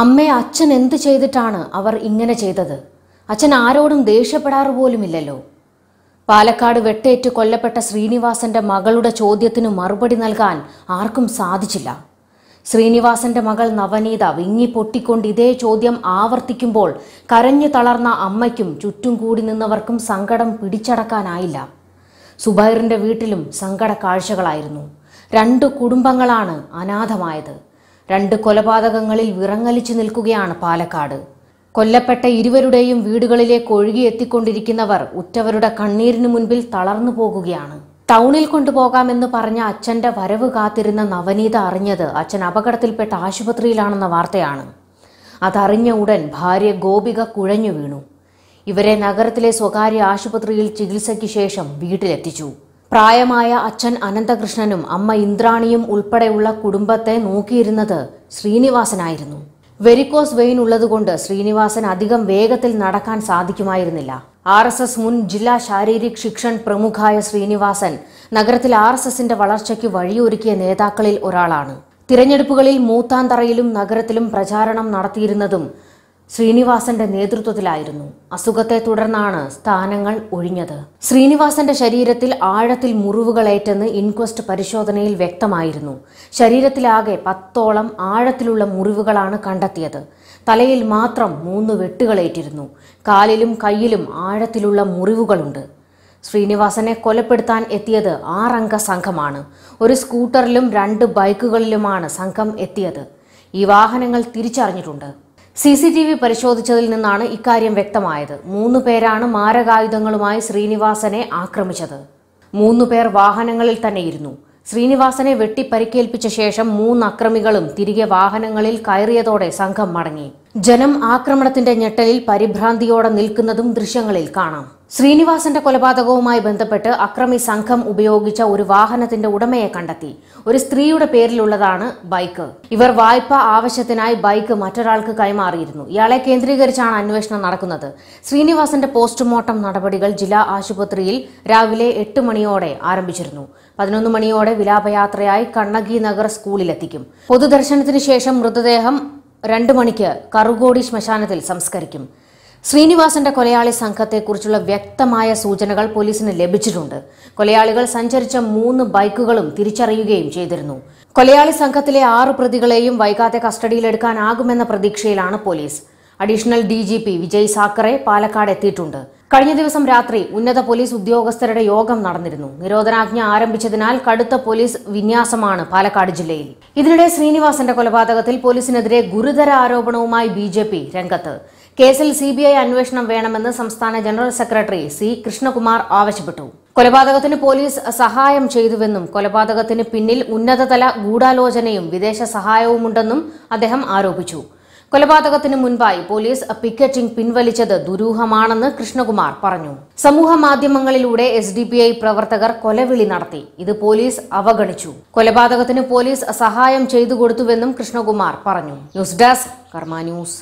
അമ്മയെ അച്ഛൻ എന്ത് ചെയ്തിട്ടാണ് അവർ ഇങ്ങനെ ചെയ്തത്? അച്ഛൻ ആരോടും ദേഷ്യപ്പെടാറ് പോലുമില്ലല്ലോ. പാലക്കാട് വെട്ടേറ്റ് കൊല്ലപ്പെട്ട ശ്രീനിവാസന്റെ മകളുടെ ചോദ്യത്തിന് മറുപടി നൽകാൻ ആർക്കും സാധിച്ചില്ല. ശ്രീനിവാസന്റെ മകൾ നവനീത വിങ്ങി പൊട്ടിക്കൊണ്ട് ഇതേ ചോദ്യം ആവർത്തിക്കുമ്പോൾ കരഞ്ഞു തളർന്ന അമ്മയ്ക്കും ചുറ്റും കൂടി നിന്നവർക്കും സങ്കടം പിടിച്ചടക്കാനായില്ല. സുബൈറിന്റെ വീട്ടിലും സങ്കട കാഴ്ചകളായിരുന്നു. രണ്ട് കുടുംബങ്ങളാണ് അനാഥമായത്. രണ്ട് കൊലപാതകങ്ങളിൽ വിറങ്ങലിച്ചു നിൽക്കുകയാണ് പാലക്കാട്. കൊല്ലപ്പെട്ട ഇരുവരുടെയും വീടുകളിലേക്ക് ഒഴുകിയെത്തിക്കൊണ്ടിരിക്കുന്നവർ ഉറ്റവരുടെ കണ്ണീരിനു മുൻപിൽ തളർന്നു പോകുകയാണ്. ടൗണിൽ കൊണ്ടുപോകാമെന്ന് പറഞ്ഞ അച്ഛന്റെ വരവ് കാത്തിരുന്ന നവനീത അറിഞ്ഞത് അച്ഛൻ അപകടത്തിൽപ്പെട്ട ആശുപത്രിയിലാണെന്ന വാർത്തയാണ്. അതറിഞ്ഞ ഉടൻ ഭാര്യ ഗോപിക കുഴഞ്ഞു വീണു ഇവരെ നഗരത്തിലെ സ്വകാര്യ ആശുപത്രിയിൽ ചികിത്സയ്ക്ക് ശേഷം വീട്ടിലെത്തിച്ചു. പ്രായമായ അച്ഛൻ അനന്തകൃഷ്ണനും അമ്മ ഇന്ദ്രാണിയും ഉൾപ്പെടെയുള്ള കുടുംബത്തെ നോക്കിയിരുന്നത് ശ്രീനിവാസനായിരുന്നു. വെരിക്കോസ് വെയിൻ ഉള്ളതുകൊണ്ട് ശ്രീനിവാസൻ അധികം വേഗത്തിൽ നടക്കാൻ സാധിക്കുമായിരുന്നില്ല. ആർ എസ് എസ് മുൻ ജില്ലാ ശാരീരിക് ശിക്ഷൺ പ്രമുഖായ ശ്രീനിവാസൻ നഗരത്തിൽ ആർ എസ് എസിന്റെ വളർച്ചയ്ക്ക് വഴിയൊരുക്കിയ നേതാക്കളിൽ ഒരാളാണ്. തിരഞ്ഞെടുപ്പുകളിൽ മൂത്താന്തറയിലും നഗരത്തിലും പ്രചാരണം നടത്തിയിരുന്നതും ശ്രീനിവാസന്റെ നേതൃത്വത്തിലായിരുന്നു. അസുഖത്തെ തുടർന്നാണ് സ്ഥാനങ്ങൾ ഒഴിഞ്ഞത്. ശ്രീനിവാസന്റെ ശരീരത്തിൽ ആഴത്തിൽ മുറിവുകളേറ്റെന്ന് ഇൻക്വസ്റ്റ് പരിശോധനയിൽ വ്യക്തമായിരുന്നു. ശരീരത്തിലാകെ പത്തോളം ആഴത്തിലുള്ള മുറിവുകളാണ് കണ്ടെത്തിയത്. തലയിൽ മാത്രം മൂന്ന് വെട്ടുകളേറ്റിരുന്നു. കാലിലും കയ്യിലും ആഴത്തിലുള്ള മുറിവുകളുണ്ട്. ശ്രീനിവാസനെ കൊലപ്പെടുത്താൻ എത്തിയത് ആറംഗ സംഘമാണ്. ഒരു സ്കൂട്ടറിലും രണ്ട് ബൈക്കുകളിലുമാണ് സംഘം എത്തിയത്. ഈ വാഹനങ്ങൾ തിരിച്ചറിഞ്ഞിട്ടുണ്ട്. സി സി ടി വി പരിശോധിച്ചതിൽ നിന്നാണ് ഇക്കാര്യം വ്യക്തമായത്. മൂന്നു പേരാണ് മാരകായുധങ്ങളുമായി ശ്രീനിവാസനെ ആക്രമിച്ചത്. മൂന്നു പേർ വാഹനങ്ങളിൽ തന്നെയിരുന്നു ശ്രീനിവാസനെ വെട്ടി പരിക്കേൽപ്പിച്ച ശേഷം മൂന്ന് അക്രമികളും തിരികെ വാഹനങ്ങളിൽ കയറിയതോടെ സംഘം മടങ്ങി. ജനം ആക്രമണത്തിന്റെ ഞെട്ടലിൽ പരിഭ്രാന്തിയോടെ നിൽക്കുന്നതും ദൃശ്യങ്ങളിൽ കാണാം. ശ്രീനിവാസന്റെ കൊലപാതകവുമായി ബന്ധപ്പെട്ട് അക്രമി സംഘം ഉപയോഗിച്ച ഒരു വാഹനത്തിന്റെ ഉടമയെ കണ്ടെത്തി. ഒരു സ്ത്രീയുടെ പേരിലുള്ളതാണ് ബൈക്ക്. ഇവർ വായ്പ ആവശ്യത്തിനായി ബൈക്ക് മറ്റൊരാൾക്ക് കൈമാറിയിരുന്നു. ഇയാളെ കേന്ദ്രീകരിച്ചാണ് അന്വേഷണം നടക്കുന്നത്. ശ്രീനിവാസന്റെ പോസ്റ്റ്മോർട്ടം നടപടികൾ ജില്ലാ ആശുപത്രിയിൽ രാവിലെ എട്ട് മണിയോടെ ആരംഭിച്ചിരുന്നു. പതിനൊന്ന് മണിയോടെ വിലാപയാത്രയായി കണ്ണകി നഗർ സ്കൂളിലെത്തിക്കും. പൊതുദർശനത്തിന് ശേഷം മൃതദേഹം രണ്ട് മണിക്ക് കറുകോടി ശ്മശാനത്തിൽ സംസ്കരിക്കും. ശ്രീനിവാസന്റെ കൊലയാളി സംഘത്തെക്കുറിച്ചുള്ള വ്യക്തമായ സൂചനകൾ പോലീസിന് ലഭിച്ചിട്ടുണ്ട്. കൊലയാളികൾ സഞ്ചരിച്ച മൂന്ന് ബൈക്കുകളും തിരിച്ചറിയുകയും ചെയ്തിരുന്നു. കൊലയാളി സംഘത്തിലെ ആറ് പ്രതികളെയും വൈകാതെ കസ്റ്റഡിയിലെടുക്കാനാകുമെന്ന പ്രതീക്ഷയിലാണ് police. Additional D G P Vijay Sakhare Palakkad എത്തിയിട്ടുണ്ട്. കഴിഞ്ഞ ദിവസം രാത്രി ഉന്നത പോലീസ് ഉദ്യോഗസ്ഥരുടെ യോഗം നടന്നിരുന്നു. നിരോധനാജ്ഞ ആരംഭിച്ചതിനാൽ കടുത്ത പോലീസ് വിന്യാസമാണ് പാലക്കാട് ജില്ലയിൽ. ഇതിനിടെ ശ്രീനിവാസന്റെ കൊലപാതകത്തിൽ പോലീസിനെതിരെ ഗുരുതര ആരോപണവുമായി ബി ജെ പി രംഗത്ത്. കേസിൽ സി ബി ഐ അന്വേഷണം വേണമെന്ന് സംസ്ഥാന ജനറൽ സെക്രട്ടറി സി കൃഷ്ണകുമാർ ആവശ്യപ്പെട്ടു. കൊലപാതകത്തിന് പോലീസ് സഹായം ചെയ്തുവെന്നും കൊലപാതകത്തിന് പിന്നിൽ ഉന്നതതല ഗൂഢാലോചനയും വിദേശ സഹായവുമുണ്ടെന്നും അദ്ദേഹം ആരോപിച്ചു. കൊലപാതകത്തിന് മുൻപായി പോലീസ് പിക്കറ്റിംഗ് പിൻവലിച്ചത് ദുരൂഹമാണെന്ന് കൃഷ്ണകുമാർ പറഞ്ഞു. സമൂഹ മാധ്യമങ്ങളിലൂടെ എസ് ഡി പി ഐ പ്രവർത്തകർ കൊലവിളി നടത്തി. ഇത് പോലീസ് അവഗണിച്ചു. കൊലപാതകത്തിന് പോലീസ് സഹായം ചെയ്തു കൊടുത്തുവെന്നും കൃഷ്ണകുമാർ പറഞ്ഞു. News desk Karma news.